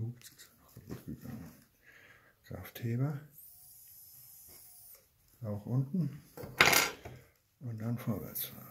Ups, kaputt gegangen. Kraftheber. Auch unten. Und dann vorwärts fahren.